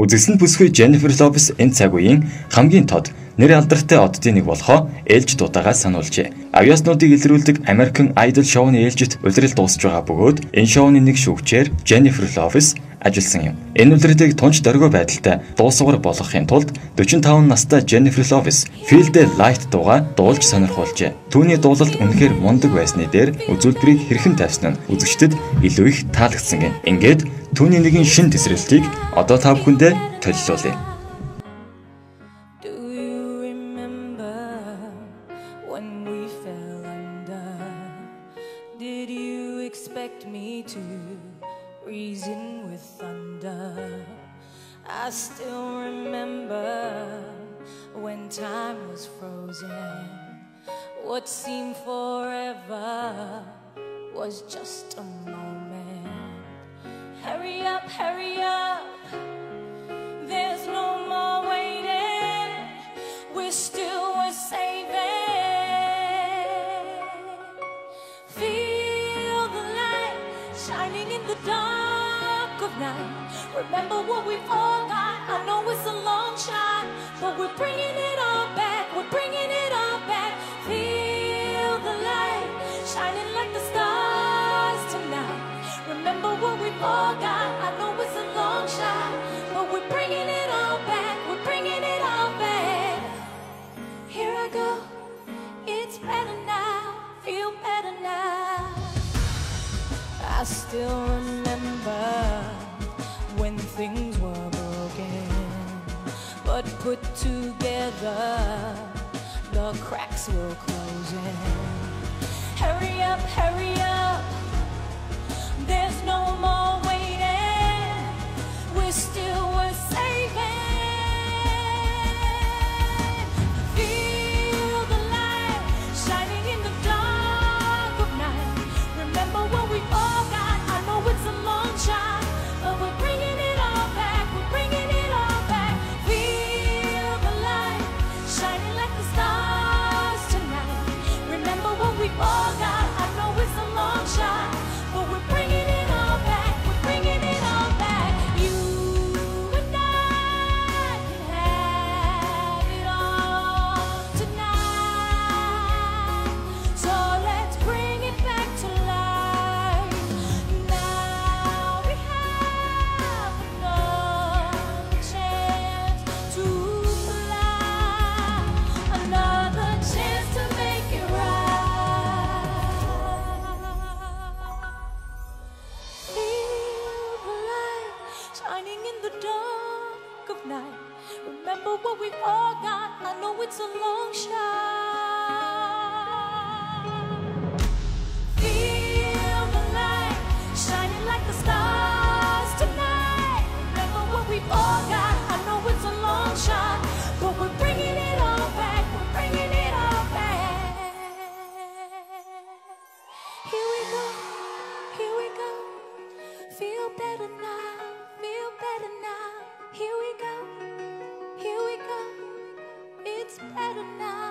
Үзэгсэнд бүсгүй Jennifer Lopez энэ цаг үеийн хамгийн тод нэр алдартай оддын нэг болохоо ээлж дутаагаа сануулжээ. Авьяаснуудыг илрүүлдэг American Idol шоуны ээлжит улирал дуусж байгаа бөгөөд энэ шоуны нэг шүүгчээр Jennifer Lopez ажилласан юм. Энэ үлрэлтийг тунч дөргөө байдалтай дуусгар болгохын тулд 45 настай Jennifer Lopez Feel the Light дуугаа дуулж сонирхолжээ. Түүний дуулалт үнэхээр мундаг байсны дээр үзүүлбэрийг хэрхэн тавьсан нь үзэгчдэд илүү их таалагдсан гин. Ингээд Түүний нэгэн шин тесрэлтийг одоо та бүхэндээ you expect me to reason with thunder? I still remember when time was frozen. What seemed forever was just a moment. Hurry up, hurry up. There's no more waiting. We're still saving. Feel the light shining in the dark of night. Remember what we've all got. I know it's a long shot, but we're bringing it all back. We're bringing it all back. Feel the light shining like the stars tonight. Remember what we've all got. I still remember when things were broken, but put together, the cracks were closing. Hurry up, hurry up. Shining in the dark of night. Remember what we've all got. I know it's a long shot. Feel the light shining like the stars tonight. Remember what we've all got. I know it's a long shot, but we're bringing it all back. We're bringing it all back. Here we go. Here we go. Feel better now feel better now. Here we go, here we go. It's better now.